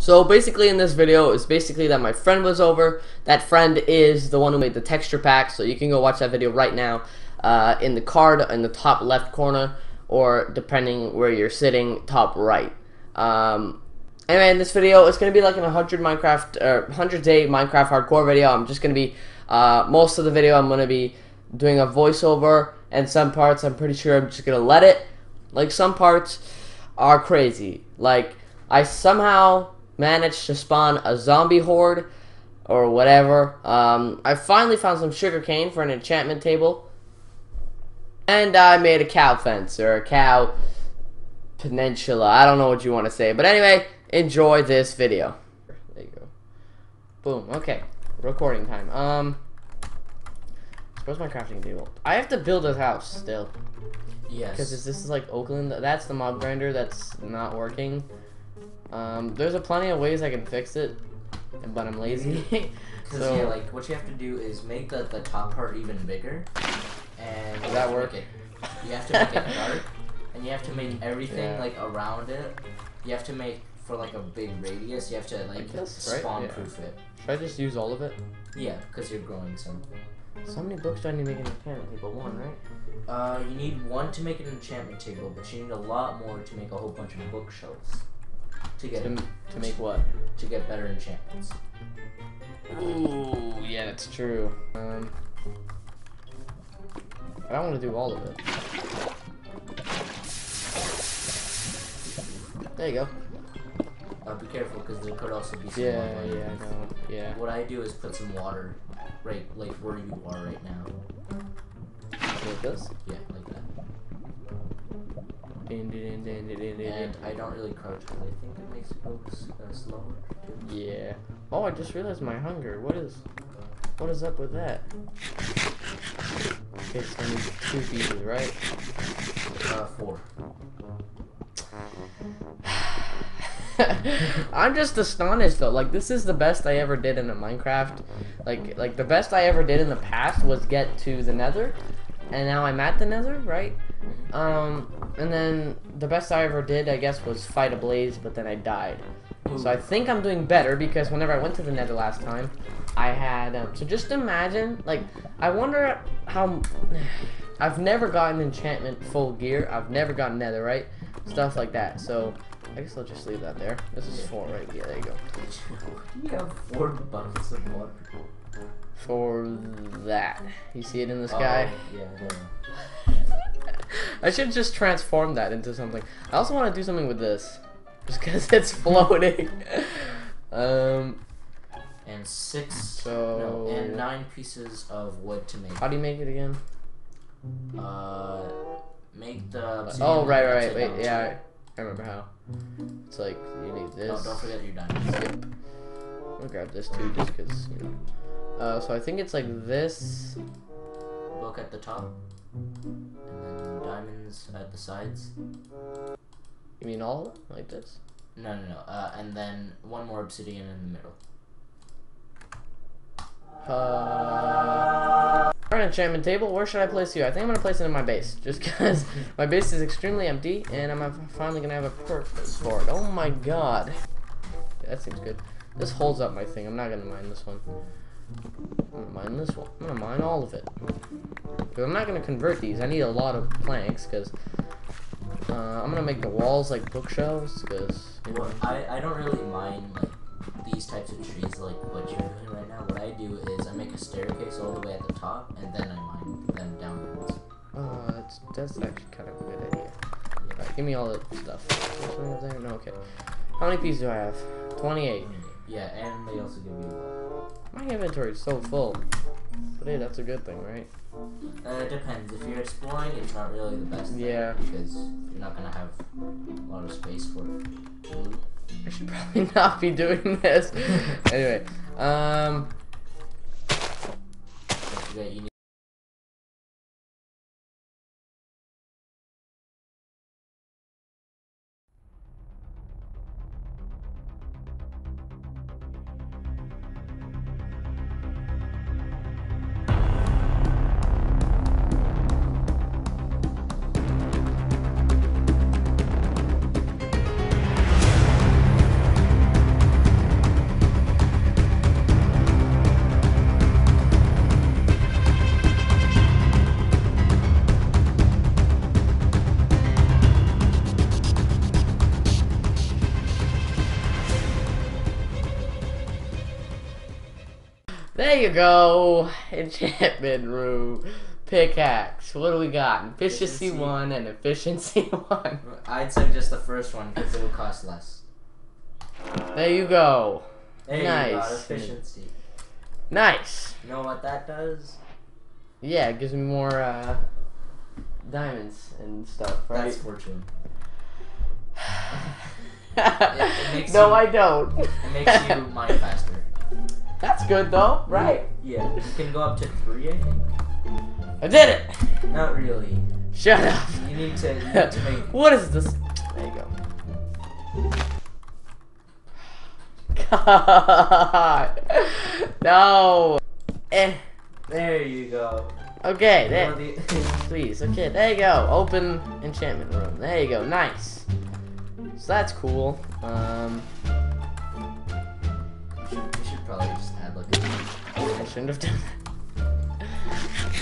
So basically in this video, it's basically that my friend was over. That friend is the one who made the texture pack, so you can go watch that video right now uh, in the card in the top left corner, or depending where you're sitting, top right. Um, anyway, in this video, it's going to be like an 100 Minecraft, or 100 day Minecraft hardcore video. I'm just going to be, uh, most of the video I'm going to be doing a voiceover, and some parts I'm pretty sure I'm just going to let it. Like some parts are crazy. Like, I somehow managed to spawn a zombie horde or whatever. Um, I finally found some sugarcane for an enchantment table. And I made a cow fence or a cow peninsula. I don't know what you want to say. But anyway, enjoy this video. There you go. Boom. Okay. Recording time. Um, where's my crafting table? I have to build a house still. Yes. Because this is like Oakland. That's the mob grinder that's not working. Um, there's a plenty of ways I can fix it, but I'm lazy. So yeah, like what you have to do is make the, the top part even bigger, and Does that work? it- you have to make it dark, and you have to make everything Yeah. like around it. You have to make for like a big radius. You have to like this, right? spawn Yeah. proof it. should I just use all of it? Yeah, because you're growing some. So many books do I need to make an enchantment table? One, right? Uh, you need one to make an enchantment table, but you need a lot more to make a whole bunch of bookshelves. To get To, to make what? to get better enchantments. Ooh, yeah, that's true. Um, I don't want to do all of it. There you go. Uh, be careful because there could also be some Yeah, lava. yeah, I know. Yeah. What I do is put some water right like where you are right now. Like this? Yeah, like that. And I don't really crouch because I think it makes it go uh, slower. too. Yeah. Oh, I just realized my hunger. What is, what is up with that? Okay, so I need two pieces, right? Uh, four. I'm just astonished though. Like this is the best I ever did in a Minecraft. Like like the best I ever did in the past was get to the Nether, and now I'm at the Nether, right? Um, and then the best I ever did, I guess, was fight a blaze, but then I died. So I think I'm doing better because whenever I went to the Nether last time, I had. Um, so just imagine, like, I wonder how. I've never gotten enchantment full gear. I've never gotten Nether, right? Stuff like that. So I guess I'll just leave that there. This is four, right? here. there you go. you have four buckets of water. For that, you see it in the sky. Oh, yeah, I know. I should just transform that into something. I also want to do something with this, just because it's floating. um, And six. So- No, and nine pieces of wood to make. how do you make it again? Uh, make the. Oh, right, right, wait, yeah, I, I remember how. It's like you need No, this. don't forget your diamonds. Yep. I'll grab this too, just because you know. Uh, so I think it's like this. Book at the top, at the sides. You mean all of them like this? No, no, no. Uh, and then one more obsidian in the middle. Uh, an enchantment table. Where should I place you? I think I'm gonna place it in my base, just because my base is extremely empty, and I'm finally gonna have a purpose for it. Oh my god, Yeah, that seems good. This holds up my thing. I'm not gonna mind this one. I'm gonna mine this one. I'm gonna mine all of it. Because I'm not gonna convert these. I need a lot of planks, because uh, I'm gonna make the walls like bookshelves, because you know. Well, I, I don't really mind like these types of trees like what you're doing right now. What I do is I make a staircase all the way at the top, and then I mine them downwards. Uh, that's, that's actually kind of a good idea. Alright, give me all the stuff. This one up there? No, okay. How many pieces do I have? 28. Yeah, and they also give you. My inventory is so full. But hey, that's a good thing, right? Uh, it depends. If you're exploring, it's not really the best. thing, Yeah. Because you're not gonna have a lot of space for loot. I should probably not be doing this. anyway, um, There you go. Enchantment room. Pickaxe. What do we got? Efficiency, Efficiency. one and efficiency one. I'd say just the first one because it would cost less. There you go. There you Nice. efficiency. Nice. You know what that does? Yeah, it gives me more uh, diamonds and stuff, right? That's fortune. it no, you- I don't. It makes you mine faster. That's good though, right? Yeah, you can go up to three, I think. I did it. Not really. Shut up. You need to, you need to make. what is this? There you go. God. No. Eh. There you go. Okay. There. the- Please. Okay. There you go. Open enchantment room. There you go. Nice. So that's cool. Um, just add like a. I shouldn't have done that.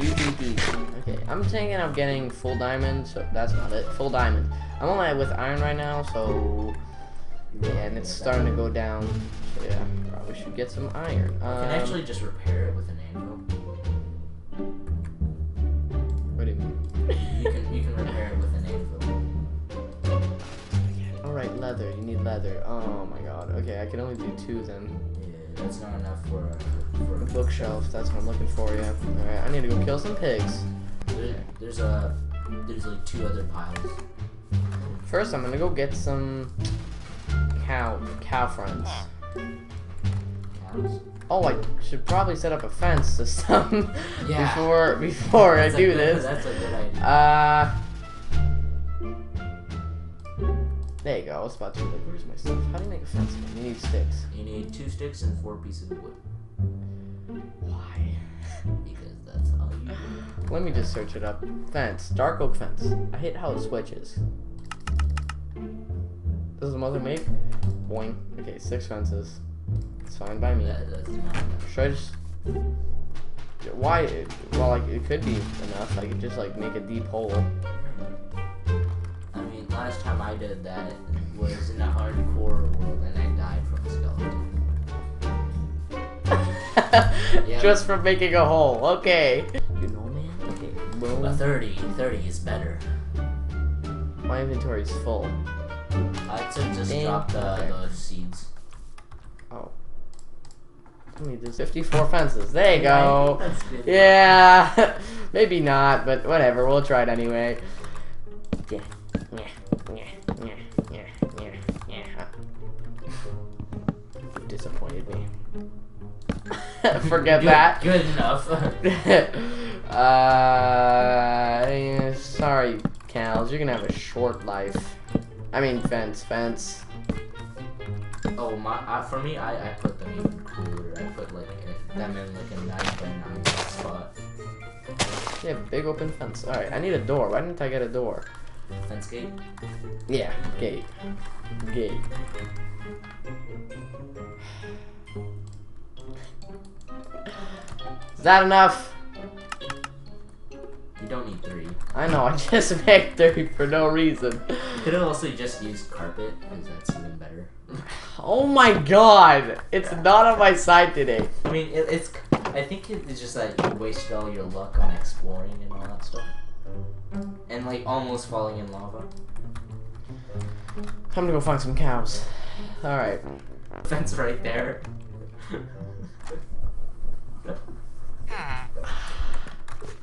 Okay. I'm thinking I'm getting full diamond. So that's not it. Full diamond. I'm only with iron right now. So yeah, and it's starting to go down. So yeah, probably should get some iron. Um, can actually just repair it with an anvil. What do you mean? You can you can repair it with an anvil. All right, leather. You need leather. Oh my god. Okay, I can only do two then. That's not enough for a, for A bookshelf. That's what I'm looking for. Yeah. All right. I need to go kill some pigs. There, there's a there's like two other piles. First, I'm gonna go get some cow cow friends. Cows. Oh, I should probably set up a fence system Yeah. before before I That's a do good- this. That's a good idea. Uh. There you go. I was about to. Like, where's my stuff? How do you make a fence? You need sticks. You need two sticks and four pieces of wood Why? because that's all you need. Let me just search it up. Fence. Dark oak fence. I hate how it switches. Does the mother make? Boing. Okay, six fences. It's fine by me. That, that's not. Should I just? Why? Well, like it could be enough. I could just like make a deep hole. I last time I did that was in a hardcore world and I died from a skeleton. Yeah. Just from making a hole. Okay. You know, man. Okay. Boom. 30, 30 is better. My inventory's full. I'd say just Dang. drop the, Okay. the seeds. Oh. I need this 54 fences. There you go. Yeah. Maybe not, but whatever. We'll try it anyway. Yeah. Forget Good- that. Good enough. uh, sorry, cows. You're gonna have a short life. I mean, fence, fence. oh my! Uh, for me, I, I put them even cooler. I put like a, them in like a nine by nine spot. Yeah, big open fence. All right, I need a door. Why didn't I get a door? Fence gate. Yeah, gate. Gate. Is that enough? You don't need three. I know, I just made three for no reason. You could have also just used carpet, because that's even better. Oh my god! It's not on my side today. I mean, it, it's. I think it's just that you wasted all your luck on exploring and all that stuff, and like almost falling in lava. Time to go find some cows. Alright. Fence right there.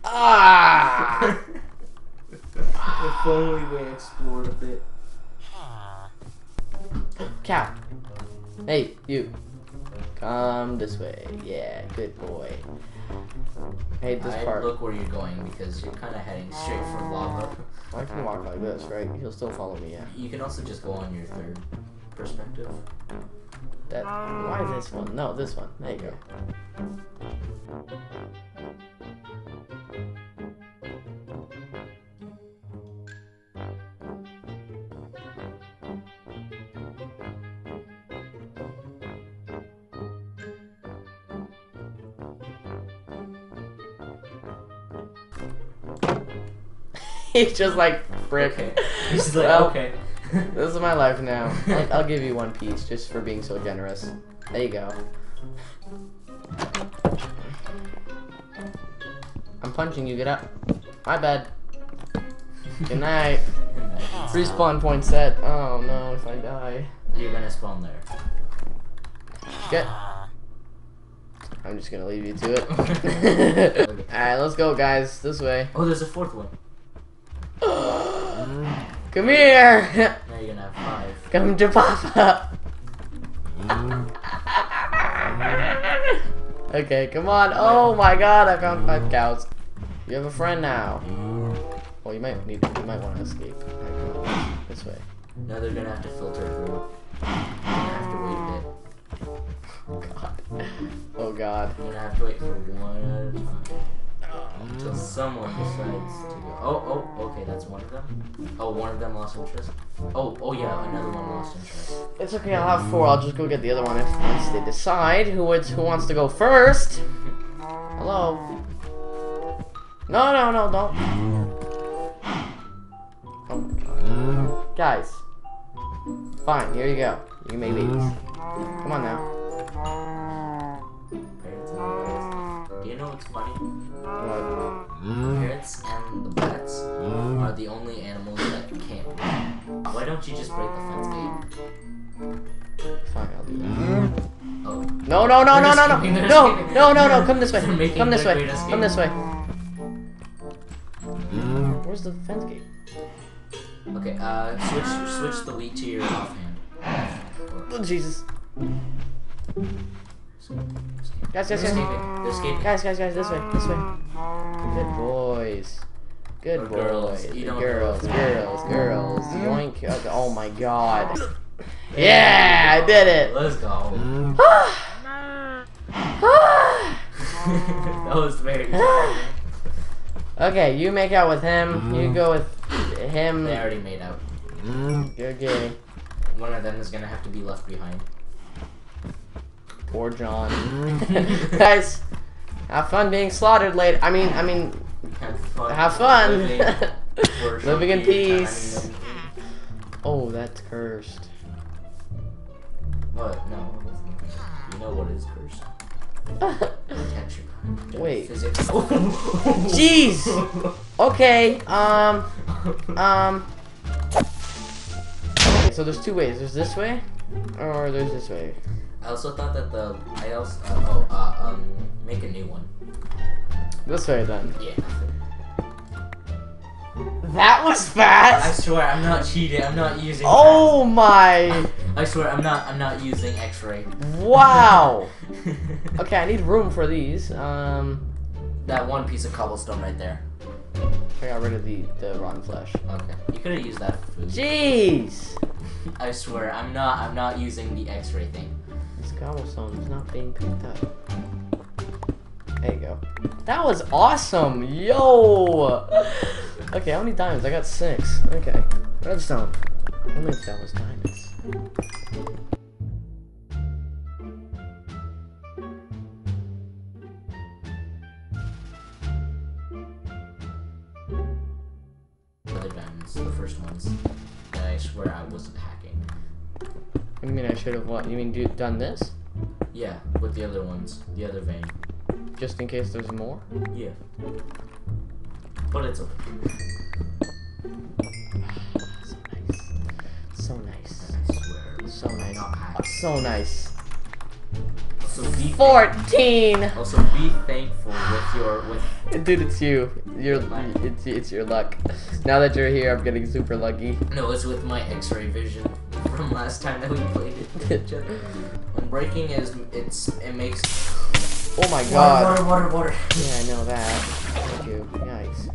Ah! if only we explored a bit. Cow. Hey, you. Come this way. Yeah, good boy. I hate this I part. look where you're going because you're kind of heading straight for lava. I can walk like this, right? He'll still follow me, yeah. You can also just go on your third perspective. That. Why this one? No, this one. There you go. He's just like frick. Okay. He's like, Well, okay. This is my life now. I'll, I'll give you one piece just for being so generous. There you go. I'm punching you, get up. My bad. Good night. Respawn point set. Oh no, if I die. You're gonna spawn there. Get. I'm just gonna leave you to it. Alright, let's go, guys. This way. Oh, there's a fourth one. Mm. Come here! Now you're gonna have five. Come to Papa! okay, come on. Oh my god, I found five cows. You have a friend now. Well, you might need. You might want to escape. This way. Now they're gonna have to filter through. Have to wait a bit. Oh god. Oh god. You're gonna have to wait for one at a time. Until someone decides to go. Oh, oh, okay, that's one of them. Oh, one of them lost interest. Oh, oh yeah, another one lost interest. It's okay. I'll have four. I'll just go get the other one if once they decide who would, who wants to go first. Hello. No, no, no, don't. Oh. Guys. Fine. Here you go. You can make babies. Come on now. Parrots and the Do you know what's funny? Parrots and the bats are the only animals that can't. Why don't you just break the fence gate? Fine. I'll do that. Oh, No, no, no, no, no, no, no, no, no, no. Come this way. Come this way. Come this way. Where's the fence gate? okay. Uh, switch switch the wheat to your offhand. Oh, Jesus. Guys, guys, guys. They're escaping. Guys, guys, guys, this way, this way. Good boys. Good Or boys. girls. You girls, girls, girls. Yoink. Oh, oh my god. Yeah, I did it. Let's go. Mm-hmm. Ah. that was very. Ah. okay, you make out with him. You mm-hmm. go with him. They already made out. Okay. One of them is gonna have to be left behind. Poor John. Guys, have fun being slaughtered later. I mean, I mean, Have fun. have fun. Living, for a short Living in peace. Oh, that's cursed. What? No. You know what is cursed? Wait. Jeez. Okay. Um. Um. Okay, so there's two ways. There's this way, or there's this way. I also thought that the I also uh, oh uh, um make a new one. This way then. Yeah. That was fast. I swear I'm not cheating. I'm not using. Oh my! I swear I'm not. I'm not using X-ray. Wow. Okay, I need room for these. Um, that one piece of cobblestone right there. I got rid of the the rotten flesh. Okay. You could have used that food. Jeez. I swear I'm not. I'm not using the X-ray thing. Cobblestone is not being picked up. There you go. That was awesome, yo. Okay, how many diamonds? I got six. Okay, redstone. Only if that was diamonds. The first ones. I swear I wasn't hacking. What do you mean I should have what? You mean do, done this? Yeah, with the other ones, the other vein. Just in case there's more? Yeah. But it's okay. So nice. So nice. I swear. So nice. Not hacking. So nice. Also be 14! also be thankful with your with Dude, it's you. You're, it's, it's your luck. Now that you're here, I'm getting super lucky. no, it's with my X-ray vision from last time that we played it. each other. when breaking is it's it makes Oh my god. water water water. water. Yeah, I know that. Thank you. Yikes.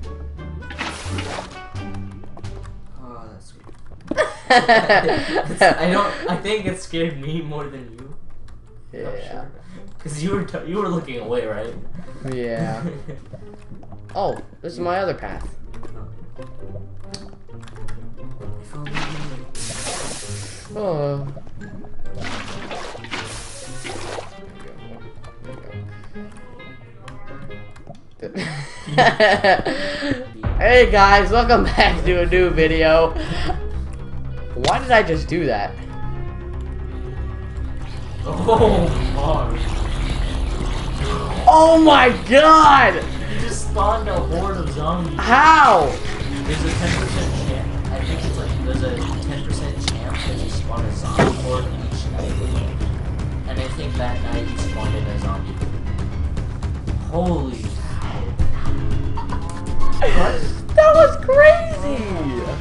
Oh, that's weird. I don't. I think it scared me more than you. yeah. Because you were t- you were looking away, right? Yeah. Oh, this is my other path. Oh. Oh. hey guys, welcome back to a new video. Why did I just do that? Oh, Mars. Oh my god! You just spawned a horde of zombies. How? I think that night spawned in a zombie. Holy cow. What? That was crazy!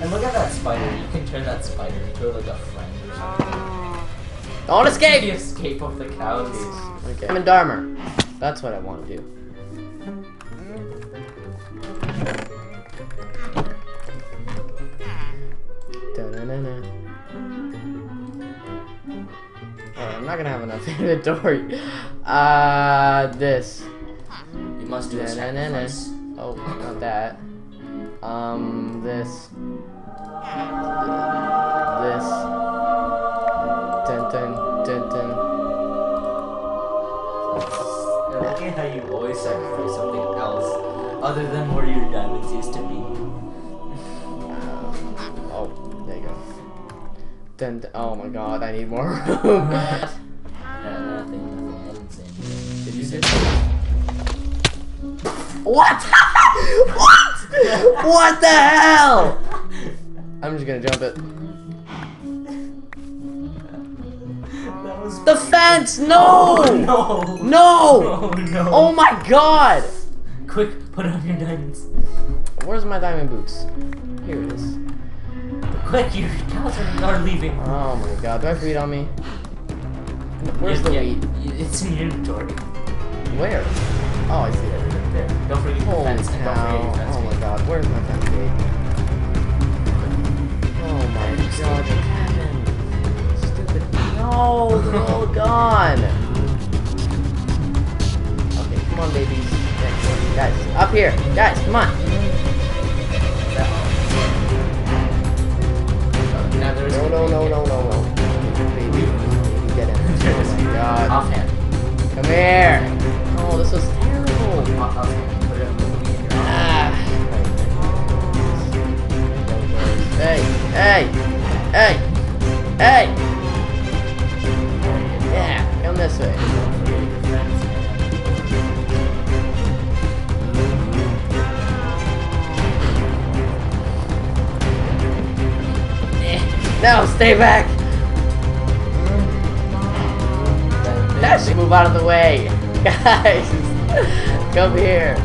And look at that spider. You can turn that spider into like a friend or something. Don't The escape! escape of the cows. Okay. I'm in Dharma. That's what I want to do. Not gonna have enough inventory. Uh, this. You must do a sacrifice. Oh, not that. Um, this. This. Dun dun dun dun. I like it how you always sacrifice something else other than where your diamonds used to be. Oh, there you go. Dun- oh my god, I need more room. What? what? What the hell? I'm just gonna jump it. That was The fence! No! no! No! Oh no! Oh my god! Quick, put on your diamonds. Where's my diamond boots? Here it is. Quick, your cows are, are leaving. Oh my god, do I have wheat on me? Where's the Yeah, wheat? It's in your inventory. Where? Oh, I see it. There. Don't forget Holy fence. Forget your cow. fence. Oh my god, where's my fence gate? Oh my god, Kevin. Stupid. No, they're all gone. Okay, come on, babies. Guys, up here. Guys, come on. That one. Now there's No, no, no, no, no, no. Baby, baby, get in. Oh my god. Offhand. Come here. Oh, this is Hey, hey, hey, hey. Yeah, come this way. Eh, No, stay back. Should move out of the way. Guys, come here.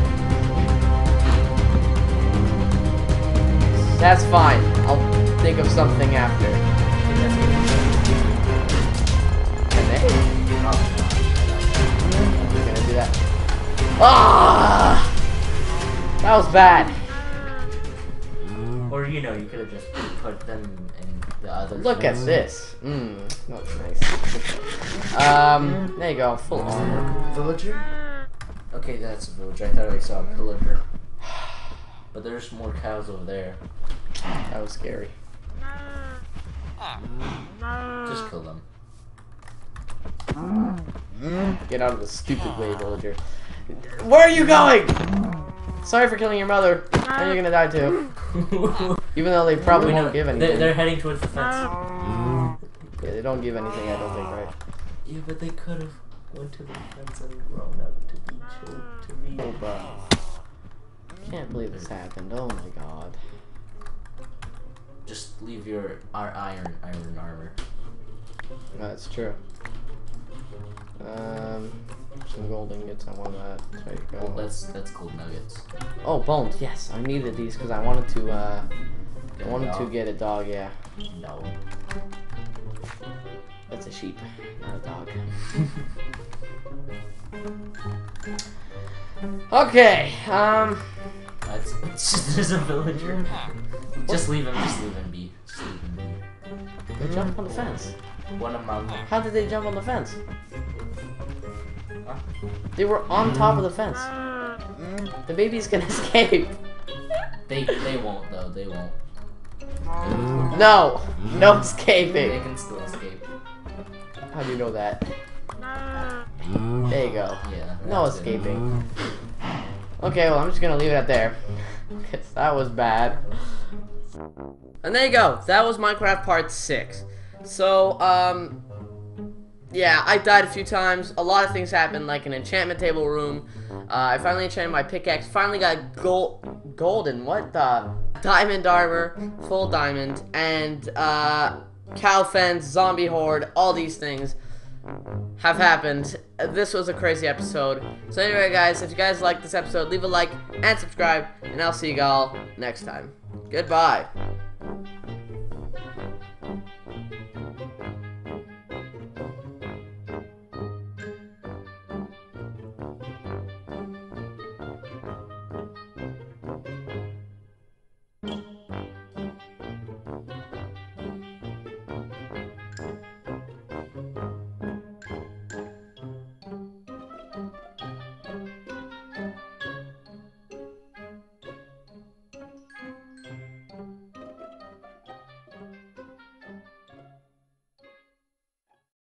That's fine. I'll think of something after. Can they? I'm gonna do that. Ah! That was bad. Or you know, you could have just put them in the other. Look at this. Mmm, that's nice. Um, there you go, full armor. Villager? Okay, that's a villager. I thought I saw a mm-hmm. pillager. But there's more cows over there. That was scary. Just kill them. Mm-hmm. Get out of the stupid way, villager. Where are you going? Sorry for killing your mother. And you're gonna die too. Even though they probably won't give anything. they're heading towards the fence. Yeah, they don't give anything, I don't think, right? Yeah, but they could have went to the fence and grown up to be children to be. Oh, bro. Can't believe this happened. Oh my god. Just leave your our iron iron armor. That's true. Um, some gold ingots. I want that. There you Well, go. that's that's gold nuggets. Oh, bones. Yes, I needed these because I wanted to. Uh, I Get a wanted to get a dog. Yeah, No. That's a sheep, not a dog. Okay. Um. That's just, there's a villager. Just leave him. Just leave him be. Just leave him be. They jump on the fence. One among. How did they jump on the fence? Huh? They were on top of the fence. The babies can escape. They they won't though. They won't. No, no They escaping. can still escape. How do you know that? There you go. Yeah. No escaping. Okay, well, I'm just gonna leave it at there. 'Cause that was bad. And there you go. That was Minecraft Part 6. So, um, yeah, I died a few times. A lot of things happened, like an enchantment table room. Uh, I finally enchanted my pickaxe. Finally got gold, golden. What the? Diamond armor, full diamond, and uh, cow fence, zombie horde. All these things have happened. This was a crazy episode. So anyway, guys, if you guys like this episode, leave a like and subscribe, and I'll see you all next time. Goodbye.